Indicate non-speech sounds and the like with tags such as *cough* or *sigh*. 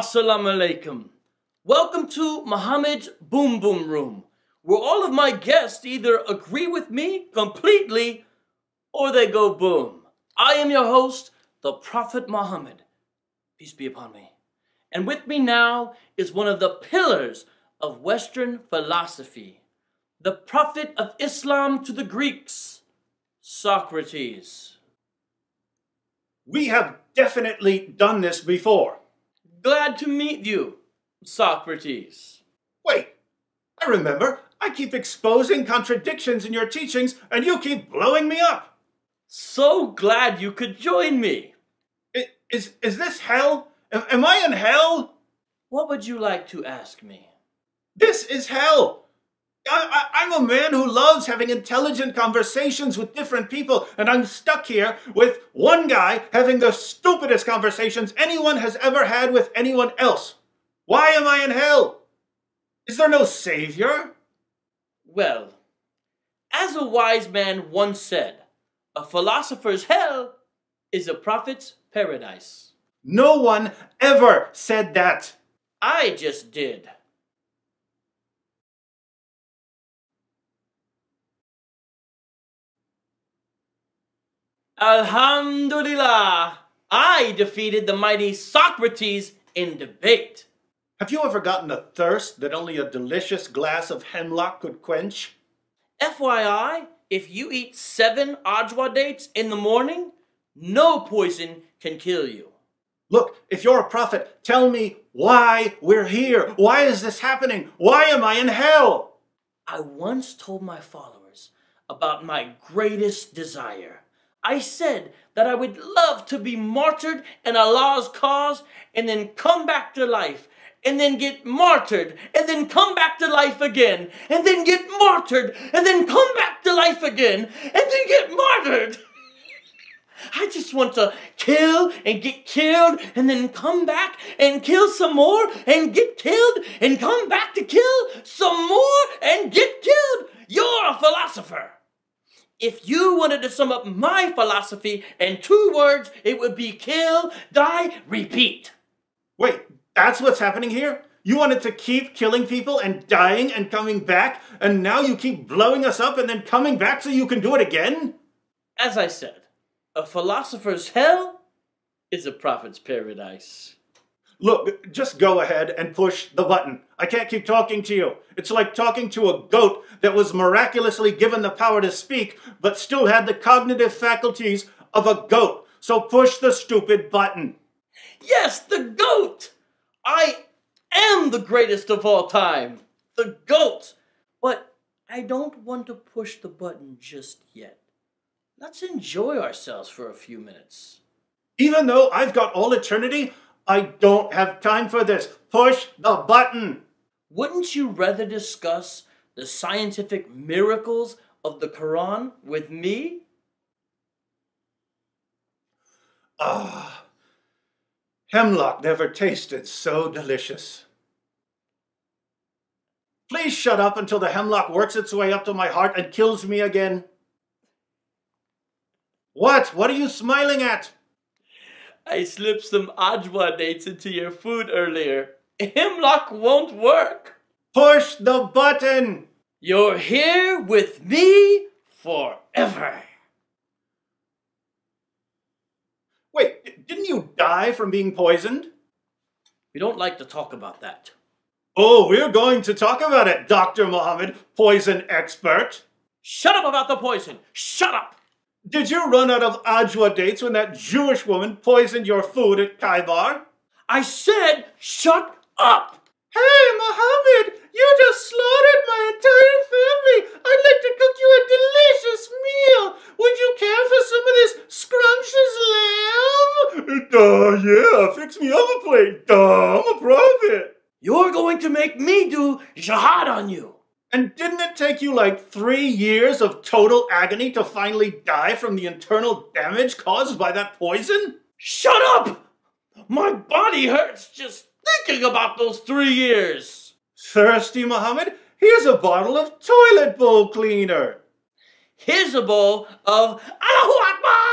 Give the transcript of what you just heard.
Assalamu alaikum. Welcome to Muhammad's Boom Boom Room, where all of my guests either agree with me completely or they go boom. I am your host, the Prophet Muhammad. Peace be upon me. And with me now is one of the pillars of Western philosophy, the Prophet of Islam to the Greeks, Socrates. We have definitely done this before. Glad to meet you, Socrates. Wait, I remember. I keep exposing contradictions in your teachings, and you keep blowing me up. So glad you could join me. I- Is, is this hell? Am, am I in hell? What would you like to ask me? This is hell. I, I, I'm a man who loves having intelligent conversations with different people, and I'm stuck here with one guy having the stupidest conversations anyone has ever had with anyone else. Why am I in hell? Is there no savior? Well, as a wise man once said, a philosopher's hell is a prophet's paradise. No one ever said that. I just did. Alhamdulillah, I defeated the mighty Socrates in debate. Have you ever gotten a thirst that only a delicious glass of hemlock could quench? FYI, if you eat seven ajwa dates in the morning, no poison can kill you. Look, if you're a prophet, tell me why we're here. Why is this happening? Why am I in hell? I once told my followers about my greatest desire. I said that I would love to be martyred in Allah's cause and then come back to life and then get martyred and then come back to life again and then get martyred and then come back to life again and then get martyred. *laughs* I just want to kill and get killed and then come back and kill some more and get killed and come back to kill some more and get killed. You're a philosopher. If you wanted to sum up my philosophy in two words, it would be kill, die, repeat. Wait, that's what's happening here? You wanted to keep killing people and dying and coming back, and now you keep blowing us up and then coming back so you can do it again? As I said, a philosopher's hell is a prophet's paradise. Look, just go ahead and push the button. I can't keep talking to you. It's like talking to a goat that was miraculously given the power to speak, but still had the cognitive faculties of a goat. So push the stupid button. Yes, the goat! I am the greatest of all time. The goat! But I don't want to push the button just yet. Let's enjoy ourselves for a few minutes. Even though I've got all eternity, I don't have time for this. Push the button. Wouldn't you rather discuss the scientific miracles of the Quran with me? Ah, hemlock never tasted so delicious. Please shut up until the hemlock works its way up to my heart and kills me again. What? What are you smiling at? I slipped some ajwa dates into your food earlier. Hemlock won't work. Push the button! You're here with me forever. Wait, didn't you die from being poisoned? We don't like to talk about that. Oh, we're going to talk about it, Dr. Muhammad, poison expert. Shut up about the poison. Shut up. Did you run out of ajwa dates when that Jewish woman poisoned your food at Khaybar? I said, shut up. Hey, Muhammad, you just slaughtered my entire family. I'd like to cook you a delicious meal. Would you care for some of this scrumptious lamb? Duh, yeah, fix me up a plate. Duh, I'm a prophet. You're going to make me do jihad on you. And didn't it take you like three years of total agony to finally die from the internal damage caused by that poison? Shut up! My body hurts just thinking about those three years. Thirsty, Muhammad? Here's a bottle of toilet bowl cleaner. Here's a bowl of Allahu Akbar!